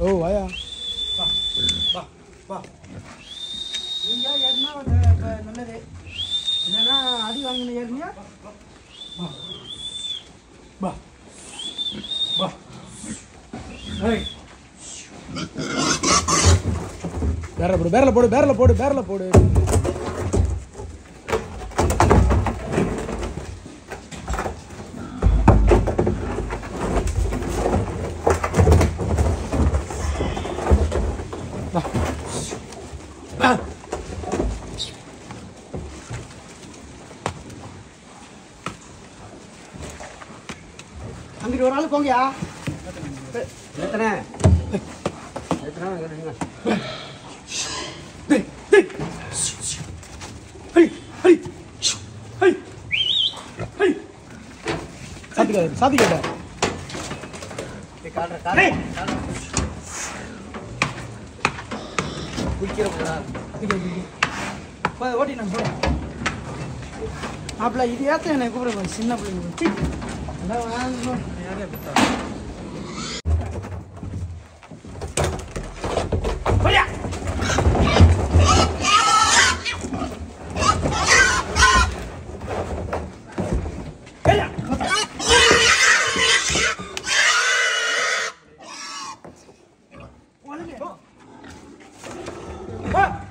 ஓ வாயா. வா வா நீங்க ஏறினா கொஞ்சம் நல்லது. இல்லைன்னா அடி வாங்கின ஏறினியா? வா வா வா. ஏய். போடு பேரில் போடு பேரில் போடு பேரில் போடு. வா. அங்கிட்டு ஒரு ஆள் போங்கயா. எத்தனை சாத்திக்காத சாத்திக்காத காட்டுற காட்டுற quiero volar. ¿Puedo volar y no puedo? Habla y ya te en el cubre, 诶